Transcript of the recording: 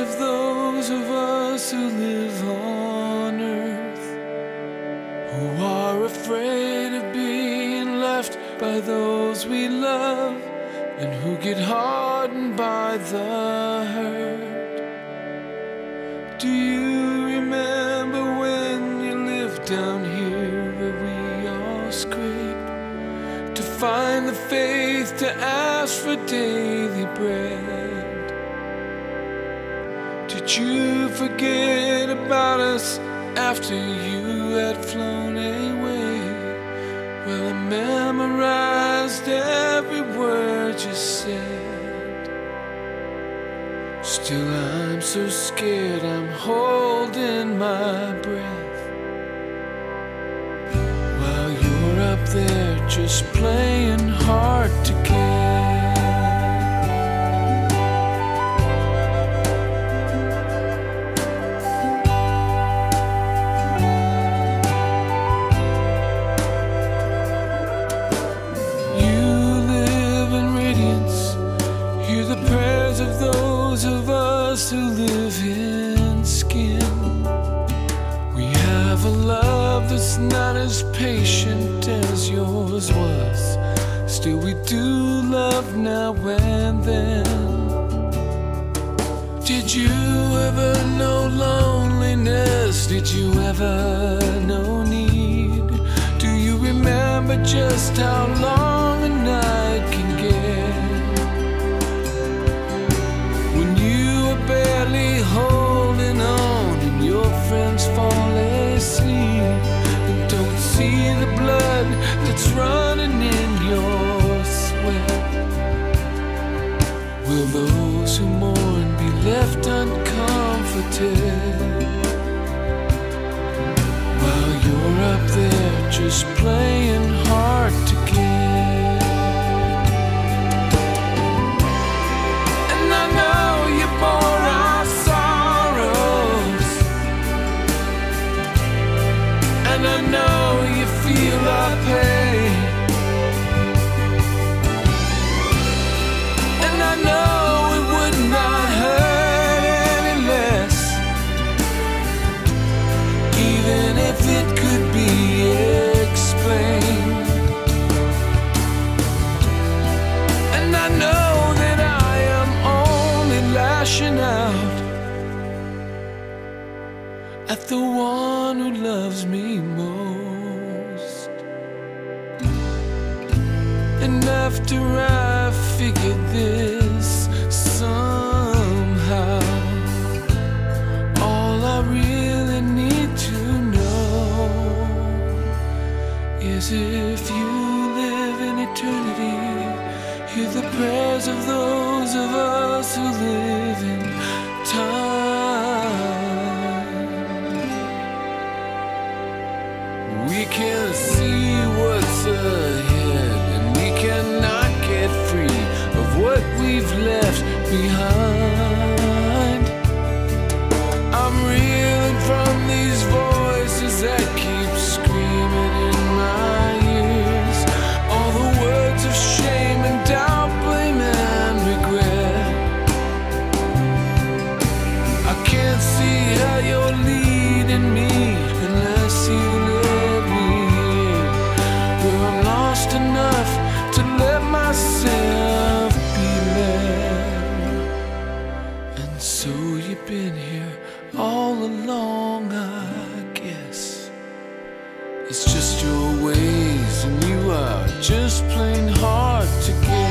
of those of us who live on earth, who are afraid of being left by those we love, and who get hardened by the hurt. Do you remember when you lived down here where we all scrape to find the faith to ask for daily bread? You forget about us after you had flown away? Well, I memorized every word you said. Still, I'm so scared, I'm holding my breath. While you're up there just playing hard to get. Not as patient as yours was. Still, we do love now and then. Did you ever know loneliness? Did you ever know need? Do you remember just how long a running in your sweat. Will those who mourn be left uncomforted? While you're up there just playing And I know you feel our pain. At the one who loves me most. And after I figured this somehow, all I really need to know is if you live in eternity, hear the prayers of those of us who live in time. We can see what's ahead, and we cannot get free of what we've left behind. I'm reeling from these voices It's just your ways, and you are just plain hard to get.